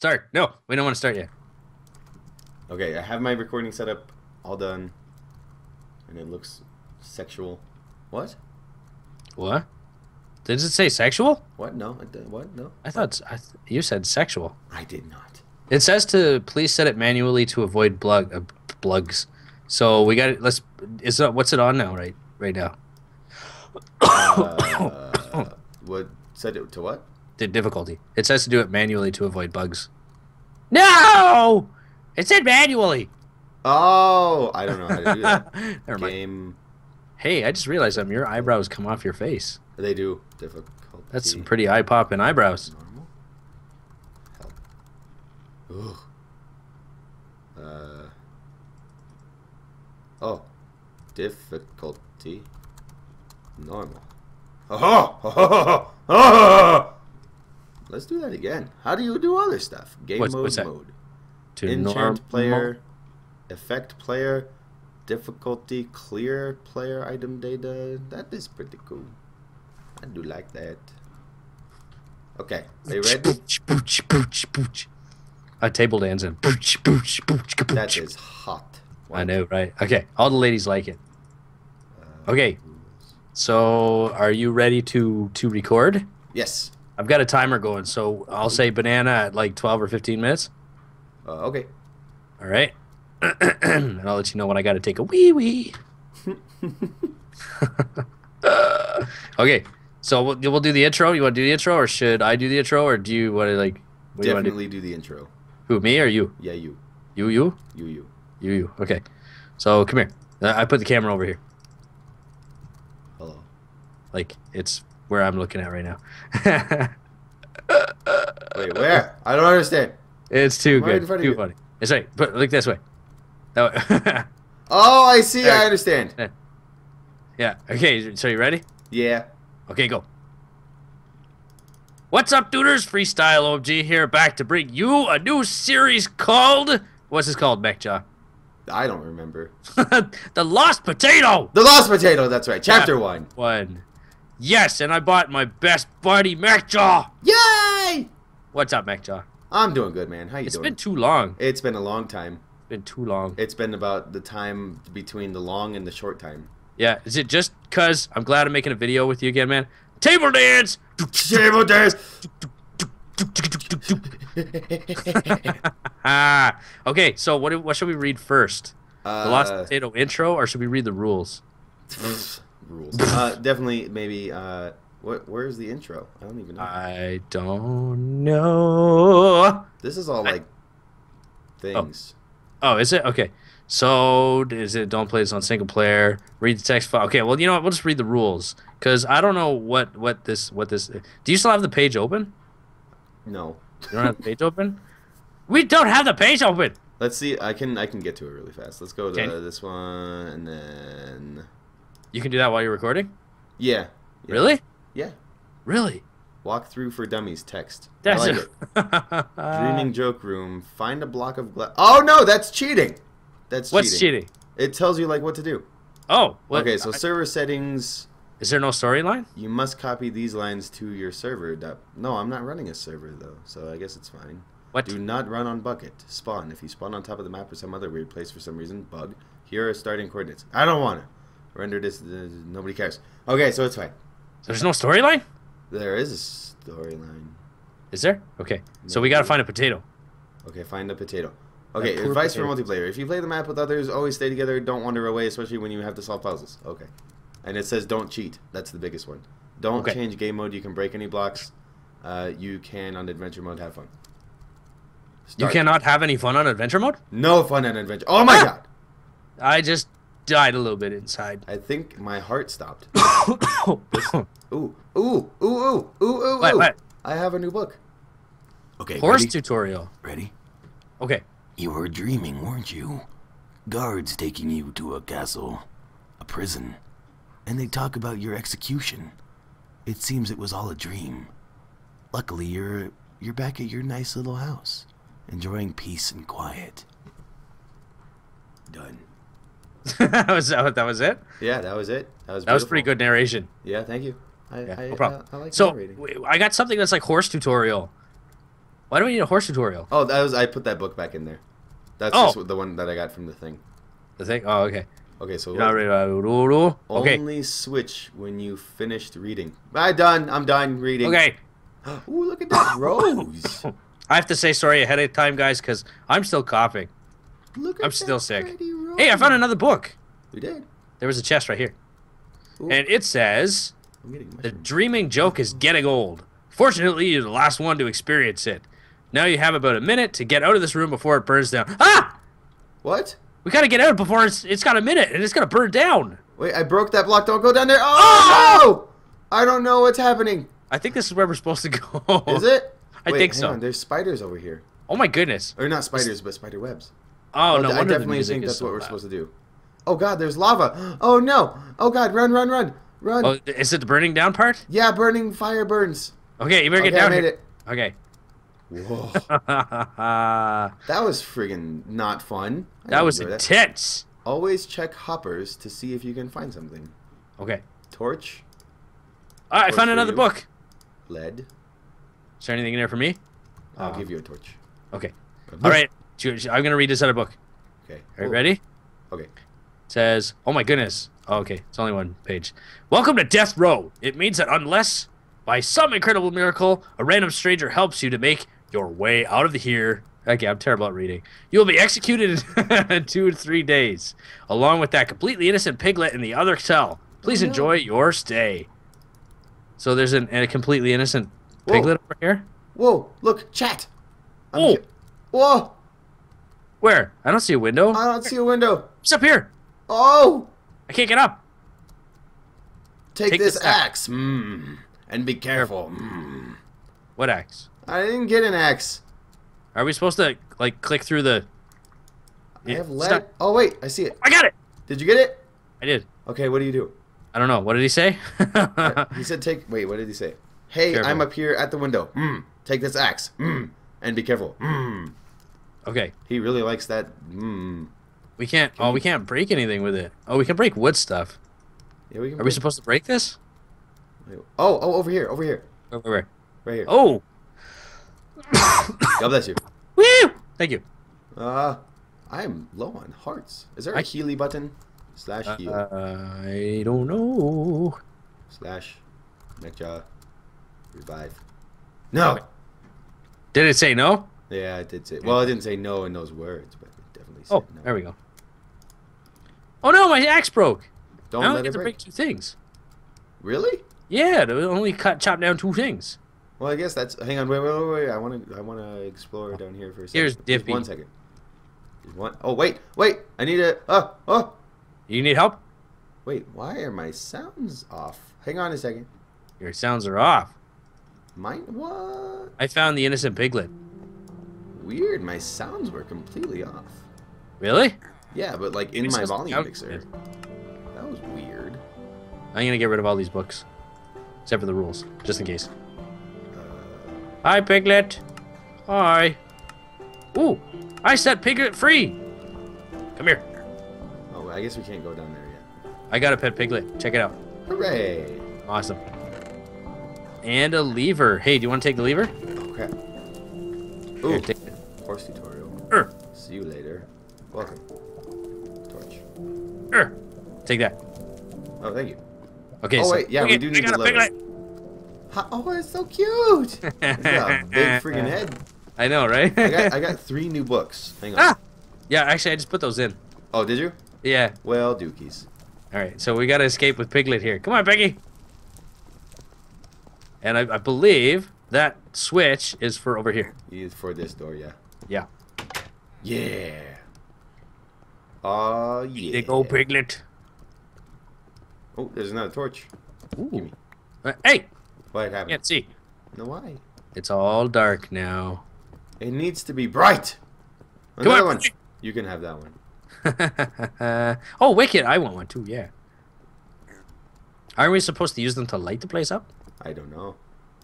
Start. No, we don't want to start yet. Okay, I have my recording set up, all done, and it looks sexual. What? What? Did it say sexual? What? No. What? No. I thought I th- you said sexual. I did not. It says to please set it manually to avoid blug uh, plugs. So we got it. Let's. Is it, what's it on now? Right, right now. Uh, what? Set it to what? The difficulty. It says to do it manually to avoid bugs. No, it said manually. Oh, I don't know how to do that. Never mind. Game. Hey, I just realized something. Your eyebrows come off your face. They do difficult. That's some pretty eye popping eyebrows. normal. Help. Ugh. Uh. Oh, difficulty. Normal. Oh, oh, oh, Let's do that again. How do you do other stuff? Game What's- mode what's that? mode. To Enchant normal- player, effect player, difficulty clear player item data. That is pretty cool. I do like that. Okay, are you ready? Booch, booch, booch, booch. A table dancing. Booch, booch, booch, That booch. is hot. I know, right? Okay, all the ladies like it. Uh, Okay, so are you ready to to record? Yes. I've got a timer going, so I'll say banana at like twelve or fifteen minutes. Uh, okay. All right, and I'll let you know when I got to take a wee wee. okay, so we'll, we'll do the intro. You want to do the intro, or should I do the intro, or do you want to like? What do you want to do? Definitely do the intro. Who, me or you? Yeah, you. You, you, You, you. you, you. Okay, so come here. Uh, I put the camera over here. Hello. Like it's where I'm looking at right now. Wait, where? I don't understand. it's too I'm good. Too you. funny. It's right. Put look this way. Way. Oh. oh, I see. There. I understand. yeah. Okay. So you ready? Yeah. Okay, go. What's up, duders? FreestyleOMG here, back to bring you a new series called. What's this called, Mechjaw? I don't remember. the Lost Potato. The Lost Potato. That's right. Chapter one. One. Yes, and I bought my best buddy, Mechjaw. Yay! What's up, Mechjaw? I'm doing good, man. How you It's doing? It's been too long. It's been a long time. been too long. It's been about the time between the long and the short time. Yeah, is it just cause I'm glad I'm making a video with you again, man? Table dance. Table dance. Ah. Okay, so what what should we read first? The Lost Uh, Potato intro, or should we read the rules? rules. Uh, definitely, maybe. Uh, what? Where's the intro? I don't even know. I don't know. this is all like things. Oh, is it okay? So is it? Don't play this on single player. Read the text file. Okay, well you know what? We'll just read the rules because I don't know what what this what this. Do you still have the page open? No. You don't have the page open. We don't have the page open. Let's see. I can I can get to it really fast. Let's go to Okay. this one and then. You can do that while you're recording. Yeah. yeah. Really? Yeah. Really? Walk through for dummies. Text. That's I like it. Dreaming joke room. Find a block of glass. Oh no, that's cheating. That's What's cheating. cheating? It tells you like what to do. Oh, what, okay, so server settings. is there no storyline? You must copy these lines to your server. No, I'm not running a server though, so I guess it's fine. What? Do not run on Bukkit. Spawn. If you spawn on top of the map or some other weird place for some reason, bug. Here are starting coordinates. I don't want to. Render this. Uh, nobody cares. Okay, so it's fine. There's no storyline. There is a storyline. Is there? Okay, so we gotta find a potato. Okay, find a potato. Okay, advice for multiplayer. If you play the map with others, always stay together. Don't wander away, especially when you have to solve puzzles. Okay. And it says don't cheat. That's the biggest one. Don't Okay. change game mode. You can break any blocks. Uh, you can on adventure mode have fun. You cannot have any fun on adventure mode. No fun on adventure. Oh my Ah! god! I just died a little bit inside. I think my heart stopped. oh, Ooh, ooh, ooh, ooh, ooh, ooh, What, ooh. what? I have a new book. Okay, Horse ready? tutorial. ready? Okay. You were dreaming, weren't you? Guards taking you to a castle, a prison, and they talk about your execution. It seems it was all a dream. Luckily, you're you're back at your nice little house, enjoying peace and quiet. Done. that was that, that was it. Yeah, that was it. That was That was pretty good narration. Yeah, thank you. I, Yeah, I, no problem. I, I like so narrating. I got something that's like horse tutorial. Why do we need a horse tutorial? Oh, that was I put that book back in there. That's Oh. just the one that I got from the thing. The thing? Oh, okay. Okay, so You're not ready to- Okay. only switch when you finished reading. I done. I'm done reading. Okay. Ooh, look at that rose. I have to say sorry ahead of time, guys, because I'm still coughing. Look at I'm still sick. Hey, I found another book. We did. There was a chest right here. Ooh, And it says, The dreaming joke is getting old. Fortunately, you're the last one to experience it. Now you have about a minute to get out of this room before it burns down. Ah! What? We gotta get out before it's it's got a minute and it's gonna burn down. Wait, I broke that block. Don't go down there. Oh, no! I don't know what's happening. I think this is where we're supposed to go. Is it? I Wait, think so. On. There's spiders over here. Oh my goodness. Or not spiders, but spider webs. Oh, no I definitely think that's so what we're supposed to do. Oh god, there's lava. Oh no. Oh god, run, run, run, run. Oh, is it the burning down part? Yeah, burning fire burns. Okay, you better Okay, get I down made here. it. Okay. Whoa, that that was friggin' not fun. I didn't was enjoy that. intense. Always check hoppers to see if you can find something. Okay. Torch, All right, I found another you. book. lead. Is there anything in there for me? I'll Uh, give you a torch. Okay. All right. Ju- I'm gonna read this other book. Okay. Are you ready? Okay. says, "Oh my goodness." Oh, okay, it's only one page. Welcome to Death Row. It means that unless by some incredible miracle a random stranger helps you to make your way out of the here. Okay, I'm terrible at reading. You'll be executed in two to three days, along with that completely innocent piglet in the other cell. Please Oh, no. enjoy your stay. So there's an, a completely innocent Whoa. piglet over here. Whoa, look, chat. I'm Oh. ki- Whoa, Where? I don't see a window. I don't see a window. It's up here. Oh, I can't get up. take, Take this this axe. Mm. And be careful. Mm. What axe? I didn't get an axe. Are we supposed to like click through the? I have lead. not- Oh wait, I see it. I got it. Did you get it? I did. Okay, what do you do? I don't know. What did he say? He said take. Wait, what did he say? Hey, Careful. I'm up here at the window. Mm. Take this axe. Mm. And be careful. Okay. He really likes that. Mm. We can't. Oh, we can't break anything with it. Oh, we can break wood stuff. Yeah, we can. Are we supposed to break this? Oh, oh, over here, over here, Where? where, where? right here. Oh, God bless you. woo! Thank you. Uh, I am low on hearts. Is there a I- Healy button? Slash Uh, heal. I don't know. Slash. Mechjaw. Revive. No. Did it say no? Yeah, I did say. Well, I didn't say no in those words, but it definitely said Oh, no. there we go. Oh no, my axe broke. Don't I only let get it to break. break two things. Really? Yeah, to only cut chop down two things. Well, I guess that's. Hang on, wait, wait, wait, wait. I want to. I want to explore down here for a second. Here's Just Dippy. One second. Just one. Oh wait, wait. I need a. Oh, oh. You need help? Wait. Why are my sounds off? Hang on a second. Your sounds are off. Mine. What? I found the innocent piglet. Weird. My sounds were completely off. Really? Yeah, but like in my volume sound mixer. That was weird. I'm gonna get rid of all these books, except for the rules, just in case. Uh, Hi, Piglet. Hi. Ooh, I set Piglet free. Come here. oh, I guess we can't go down there yet. I got a pet piglet. Check it out. Hooray! Awesome. And a lever. Hey, do you want to take the lever? Oh crap. Here, take Welcome. Torch. er. Take that. Oh, thank you. Okay. Oh, so, wait, yeah, we do need got a lever. oh, it's so cute. Got big freaking head. I know, right? I got, I got three new books. Hang on. ah. Yeah, actually, I just put those in. Oh, did you? Yeah. Well, dookies. All right. So we gotta escape with Piglet here. Come on, Peggy. And I, I believe that switch is for over here. Use for this door, yeah. Yeah. Yeah. Oh yeah. Big old Piglet. Oh, there's another torch. Me. Uh, hey, What happened? can't see. No, why? It's all dark now. It needs to be bright. Come Another on, one. Piggy. You can have that one. oh, Wicked! I want one too. Yeah. Aren't we supposed to use them to light the place up? I don't know.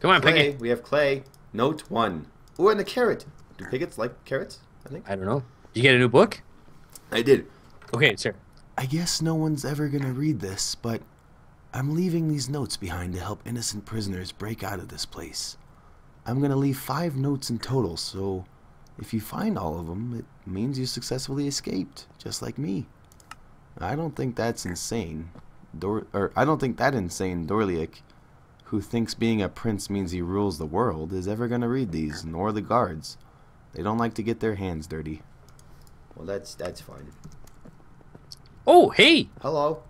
Come on, Clay. Piggy. We have clay. Note one. Oh, and a carrot. Do piglets like carrots? I think. I don't know. You get a new book? I did. Okay, here. I guess no one's ever gonna read this, but I'm leaving these notes behind to help innocent prisoners break out of this place. I'm gonna leave five notes in total, so if you find all of them, it means you successfully escaped, just like me. I don't think that's insane. Dor- or I don't think that insane Dorliak, who thinks being a prince means he rules the world, is ever gonna read these, nor the guards. They don't like to get their hands dirty. Well, that's that's fine. Oh, hey. Hello,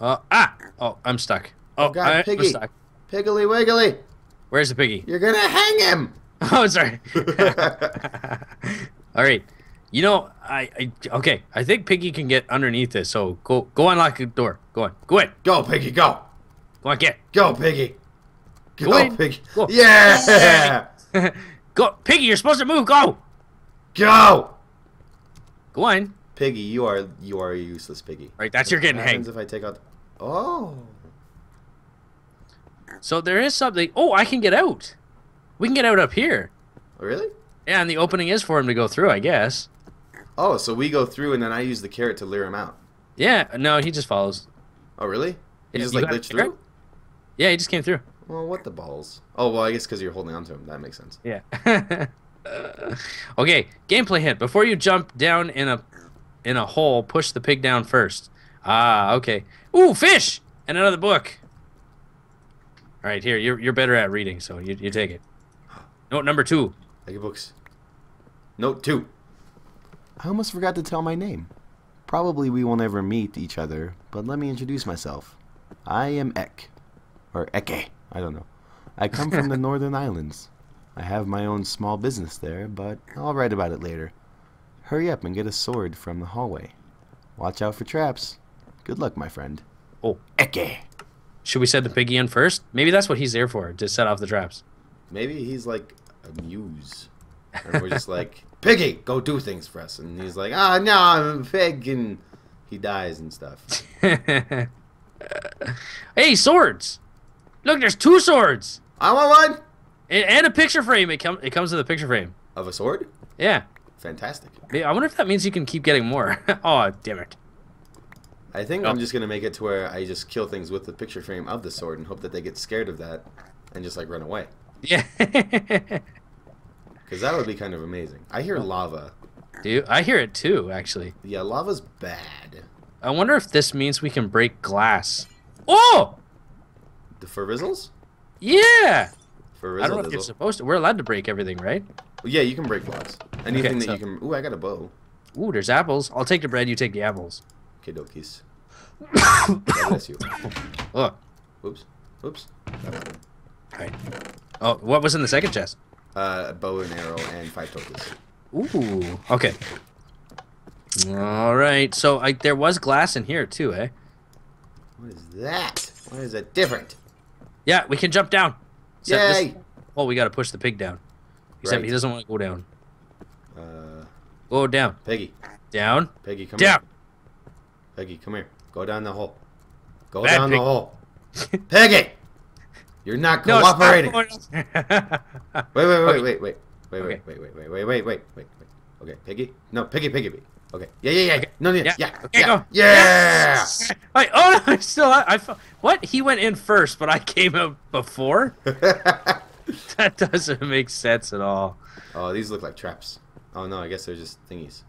Uh, ah. Oh, I'm stuck. Oh, God, I, I'm stuck. Piggly Wiggly. Where's the piggy? You're gonna hang him. Oh, sorry. All right. You know, I, I okay. I think Piggy can get underneath this. So go go unlock the door. Go on. Go in. Go, Piggy, go. Go on. Get. Go, Piggy. Go, Go in. Piggy. Go. Yeah. go, Piggy. You're supposed to move. Go. go. Go on. Piggy, you are you are a useless piggy. Right. That's your getting What hanged. if I take out? Oh. So there is something. Oh, I can get out. We can get out up here. Oh, Really? Yeah, and the opening is for him to go through. I guess. Oh, so we go through and then I use the carrot to lure him out. Yeah. No, he just follows. Oh, really? He Yeah, just like glitched through? Yeah, he just came through. Well, what the balls? Oh, well, I guess because you're holding on to him. That makes sense. Yeah. okay, gameplay hint. Before you jump down in a in a hole, push the pig down first. Ah, okay. Ooh, fish! And another book. All right, here. You're you're better at reading, so you you take it. Note number two. I get books. Note two. I almost forgot to tell my name. Probably we will never meet each other, but let me introduce myself. I am Ek. Or Eke. I don't know. I come from the Northern Islands. I have my own small business there, but I'll write about it later. Hurry up and get a sword from the hallway. Watch out for traps. Good luck, my friend. Oh, Eke. should we set the piggy in first? Maybe that's what he's there for, to set off the traps. Maybe he's like a muse. And we're just like, Piggy, go do things for us. And he's like, ah, no, I'm a pig. And he dies and stuff. hey, swords! Look, there's two swords I want one and, and a picture frame. It comes it comes with a picture frame. of a sword. Yeah. Fantastic. I wonder if that means you can keep getting more. oh, damn it. I think Oh. I'm just gonna make it to where I just kill things with the picture frame of the sword and hope that they get scared of that and just like run away. Yeah. Because that would be kind of amazing. I hear lava. Dude, I hear it too, actually. Yeah, lava's bad. I wonder if this means we can break glass. Oh! The for Rizzles? Yeah! I don't know if you're supposed to. We're allowed to break everything, right? Yeah, you can break blocks. Anything that so- you can. Ooh, I got a bow. Ooh, there's apples. I'll take the bread, you take the apples. Okay, dokies. God bless you. Oh, Oops. Oops. All right. Oh, what was in the second chest? Uh, a bow and arrow and five tokens. Ooh, okay. All right. So I, there was glass in here too, eh? What is that? Why is that different? Yeah, we can jump down. Except Yay! This, well, we got to push the pig down. Except right. he doesn't want to go down. Uh, go down. Peggy. Down. Peggy, come down. here. Peggy, come here. Go down the hole. Go Bad down pig. the hole. Peggy! You're not cooperating. No, wait, wait, wait, wait, wait, wait, wait, okay. wait, wait, wait, wait, wait, wait, wait, wait. Okay, Piggy. No, Piggy, Piggy. Okay. Yeah, yeah, yeah. No, yeah, Yeah. yeah, Okay, yeah. go. Yeah. Wait, oh no, I still I, I what? He went in first, but I came out before? That doesn't make sense at all. oh, these look like traps. Oh no, I guess they're just thingies.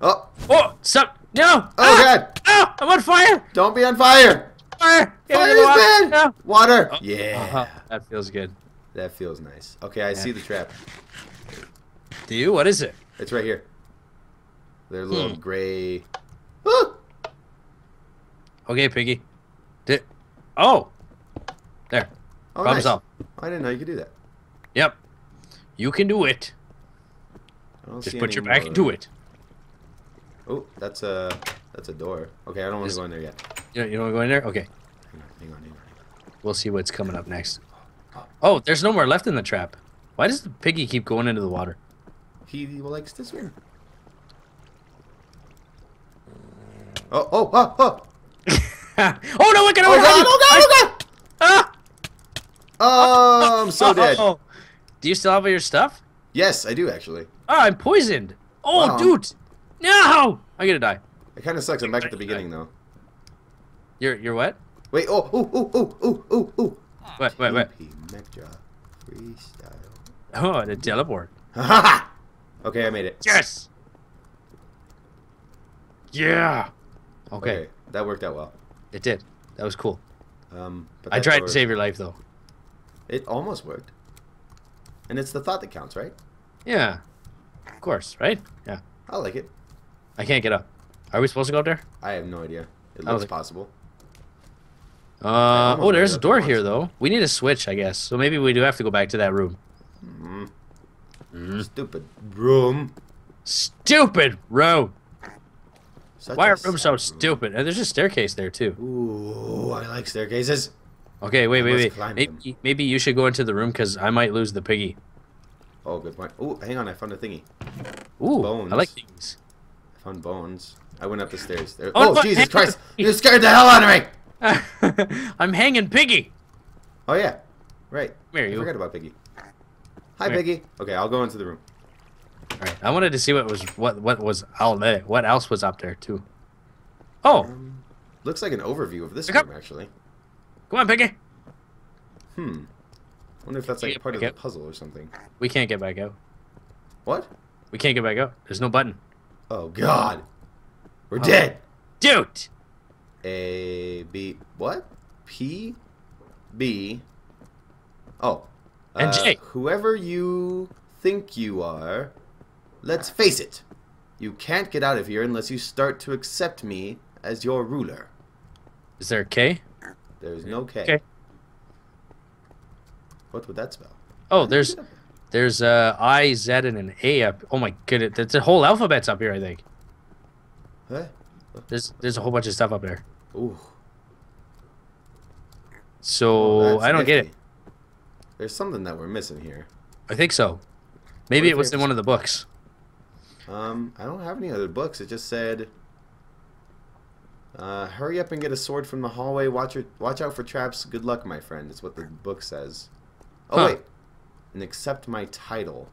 Oh, Oh, stop! No! oh ah! God! Oh, I'm on fire! Don't be on fire! Fire! Get Fire is water! bad. No! Water. Oh, Yeah. uh-huh. That feels good. That feels nice. Okay, I see the trap. Do you? What is it? It's right here. They're little Hmm. gray. Ah! Okay, Piggy. Did oh, there. Oh, Problem nice. solved. I didn't know you could do that. Yep. You can do it. Just put your back into it. Oh, that's a that's a door. Okay, I don't want to go in there yet. You don't, you don't want to go in there? Okay. Hang on, hang on, hang on. We'll see what's coming up next. Oh, there's no more left in the trap. Why does the piggy keep going into the water? He likes to swim. Oh, oh, oh, oh! oh no! Look at Oh god, oh god, oh god! Ah! Oh, I'm so uh, dead. Oh. Do you still have all your stuff? Yes, I do actually. Oh, I'm poisoned. Oh, Wow. dude! No! I'm gonna die. It kind of sucks. I'm back at the beginning though. You're you're what? Wait, oh, oh, oh, oh, oh, oh, oh. Wait, wait, wait. TP Mechjaw Freestyle. Oh, the teleport. okay, I made it. Yes. Yeah. Okay, Okay, that worked out well. it did. That was cool. Um, but I tried to save your life though. It almost worked. And it's the thought that counts, right? Yeah. Of course, right? Yeah. I like it. I can't get up. Are we supposed to go up there? I have no idea. It looks think- possible. Uh, oh, there's a door here though. We need a switch, I guess. So maybe we do have to go back to that room. Mm. Mm. Stupid room. Stupid room. Such Why are rooms so stupid? And there's a staircase there too. Ooh, I like staircases. Okay, wait, I wait, wait. Maybe, maybe you should go into the room because I might lose the piggy. Oh, good point. Ooh, hang on, I found a thingy. Ooh, Bones. I like things. I found bones. I went up the stairs. There. Oh, Oh, Jesus Christ! You scared the hell out of me! I'm hanging piggy. Oh yeah, right. Come here, I you. forgot about Piggy. Hi, Come here. Piggy. Okay, I'll go into the room. All right, I wanted to see what was what what was out there. What else was up there too? Oh, Um, looks like an overview of this Pick up. room, actually. come on, piggy. Hmm. wonder if that's like part of the out? puzzle or something. We can't get back out. What? We can't get back out. There's no button. Oh God. We're Oh. dead. Dude. A B what? P B Oh. And Uh, J. Whoever you think you are, let's face it. You can't get out of here unless you start to accept me as your ruler. Is there a K? There's no K. Okay. What would that spell? Oh, there's there's uh I, Z, and an A up. Oh my goodness, that's the whole alphabet's up here. I think Huh? there's there's a whole bunch of stuff up there. Ooh. So well, I don't get it. There's something that we're missing here. I think so. Maybe it was in one of the books. Um, I don't have any other books. It just said, uh, "Hurry up and get a sword from the hallway. Watch your, watch out for traps. Good luck, my friend." It's what the book says. Oh Huh. wait, and accept my title.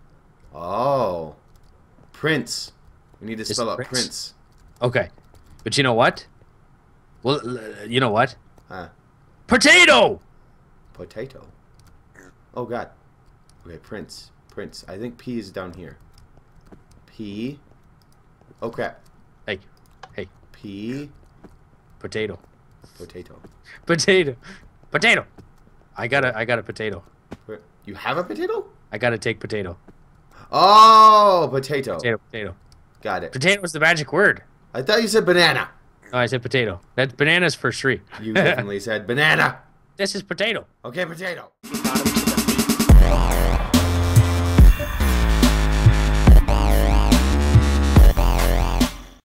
Oh, Prince. We need to Is spell out Prince? Prince. Okay, but you know what? Well, you know what? Huh? Potato. Potato. Oh God. Okay, Prince. Prince. I think P is down here. P. Oh crap. Hey, hey, P. potato, Potato. potato, potato. I got a I got a potato. You have a potato? I got to take potato. Oh, potato. Potato, potato. Got it. Potato was the magic word. I thought you said banana. Oh, I said potato. That banana's for Sri. You definitely said banana. This is potato. Okay, potato. Bottom to